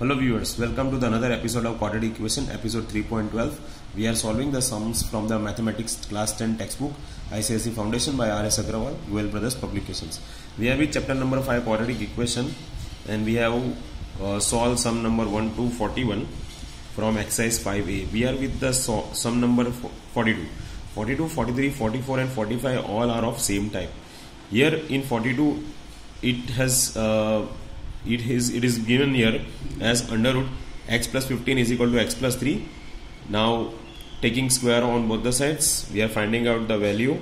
Hello viewers, welcome to the another episode of quadratic equation, episode 3.12. We are solving the sums from the mathematics class 10 textbook, ICSE Foundation by R.S. Aggarwal, Goyal Brothers Publications. We are with chapter number 5 quadratic equation and we have uh, solved sum number 1 to 41 from exercise 5a. We are with the so sum number 42. 42, 43, 44 and 45 all are of same type. Here in 42 it has uh, it is it is given here as under root x plus 15 is equal to x plus 3 now taking square on both the sides we are finding out the value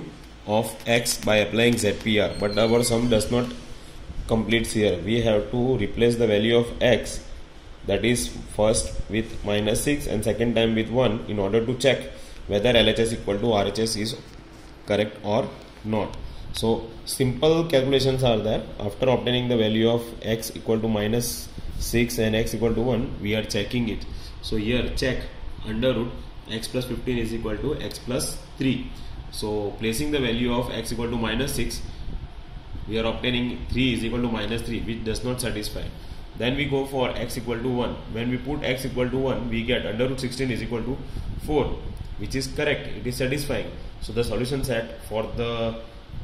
of x by applying zpr but our sum does not complete here. We have to replace the value of x that is first with minus 6 and second time with 1 in order to check whether LHS equal to RHS is correct or not so simple calculations are there. After obtaining the value of x equal to minus 6 and x equal to 1, we are checking it. So here check under root x plus 15 is equal to x plus 3. So placing the value of x equal to minus 6, we are obtaining 3 is equal to minus 3 which does not satisfy. Then we go for x equal to 1. When we put x equal to 1, we get under root 16 is equal to 4 which is correct. It is satisfying. So the solution set for the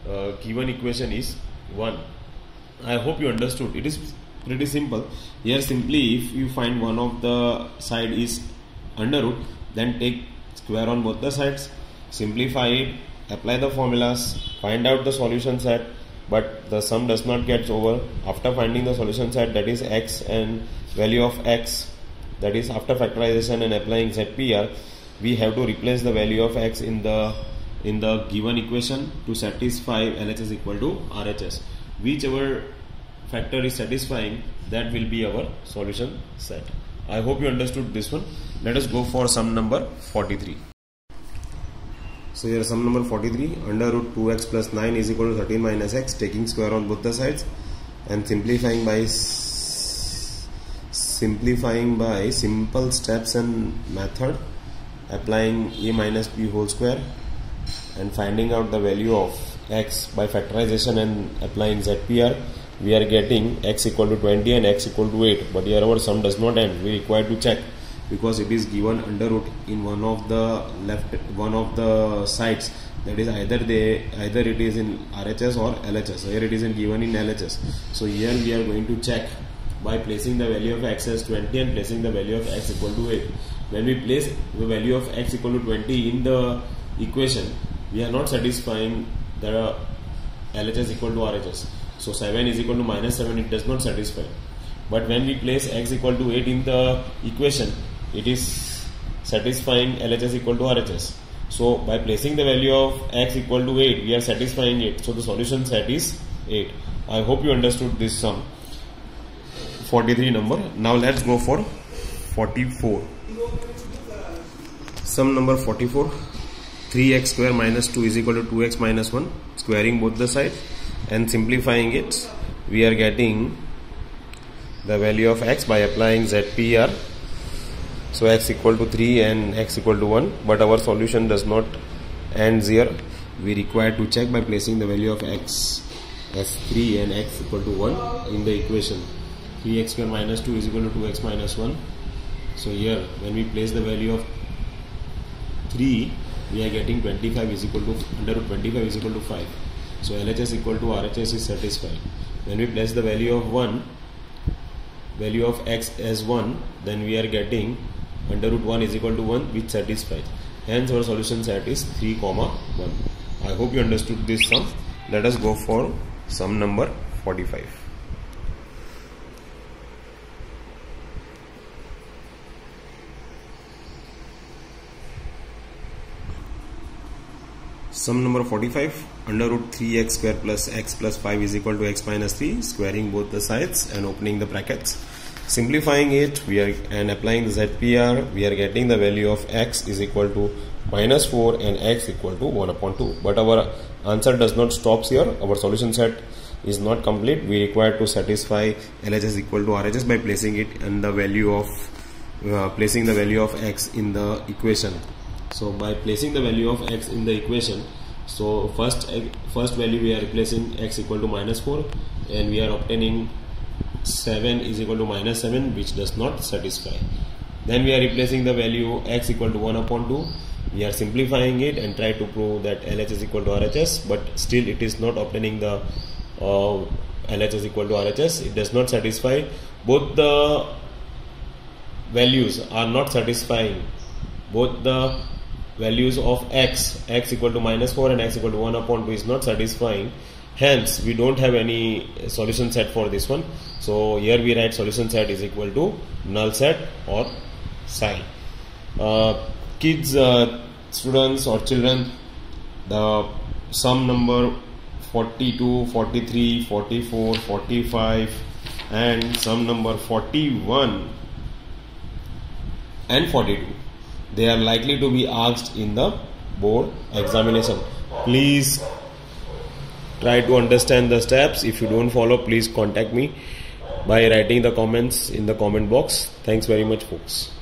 uh, given equation is 1 I hope you understood. It is pretty simple. Here simply if you find one of the side is under root then take square on both the sides. Simplify it. Apply the formulas. Find out the solution set. But the sum does not get over. After finding the solution set that is x and value of x that is after factorization and applying ZPR we have to replace the value of x in the in the given equation to satisfy LHS equal to RHS. Whichever factor is satisfying that will be our solution set. I hope you understood this one. Let us go for sum number 43. So here sum number 43 under root 2x plus 9 is equal to 13 minus x taking square on both the sides and simplifying by simplifying by simple steps and method applying a minus b whole square and finding out the value of x by factorization and applying ZPR we are getting x equal to 20 and x equal to 8 but here our sum does not end. We require to check because it is given under root in one of the left one of the sides that is either they either it is in RHS or LHS here it is in given in LHS so here we are going to check by placing the value of x as 20 and placing the value of x equal to 8 when we place the value of x equal to 20 in the equation we are not satisfying the LHS equal to RHS. So 7 is equal to minus 7 it does not satisfy. But when we place x equal to 8 in the equation it is satisfying LHS equal to RHS. So by placing the value of x equal to 8 we are satisfying it. So the solution set is 8. I hope you understood this sum. 43 number. Now let's go for 44. Sum number 44 3x square minus 2 is equal to 2x minus 1 squaring both the sides and simplifying it we are getting the value of x by applying ZPR so x equal to 3 and x equal to 1 but our solution does not end here. We require to check by placing the value of x as 3 and x equal to 1 in the equation. 3x square minus 2 is equal to 2x minus 1 so here when we place the value of 3 we are getting 25 is equal to under root 25 is equal to 5 so LHS equal to RHS is satisfied. When we place the value of 1 value of x as 1 then we are getting under root 1 is equal to 1 which satisfies. Hence our solution set is 3 comma 1 I hope you understood this sum. Let us go for sum number 45 Sum number 45 under root 3x square plus x plus 5 is equal to x minus 3 squaring both the sides and opening the brackets. Simplifying it we are and applying the ZPR we are getting the value of x is equal to minus 4 and x equal to 1 upon 2 but our answer does not stop here. Our solution set is not complete. We require to satisfy LHS equal to RHS by placing it and the value of uh, placing the value of x in the equation so by placing the value of x in the equation so first first value we are replacing x equal to minus 4 and we are obtaining 7 is equal to minus 7 which does not satisfy. Then we are replacing the value x equal to 1 upon 2 we are simplifying it and try to prove that LH is equal to RHS but still it is not obtaining the uh, LH is equal to RHS it does not satisfy. Both the values are not satisfying. Both the values of x x equal to minus 4 and x equal to 1 upon 2 is not satisfying. Hence we don't have any solution set for this one. So here we write solution set is equal to null set or psi uh, kids uh, students or children the sum number 42 43 44 45 and sum number 41 and 42 they are likely to be asked in the board examination. Please try to understand the steps. If you don't follow please contact me by writing the comments in the comment box. Thanks very much folks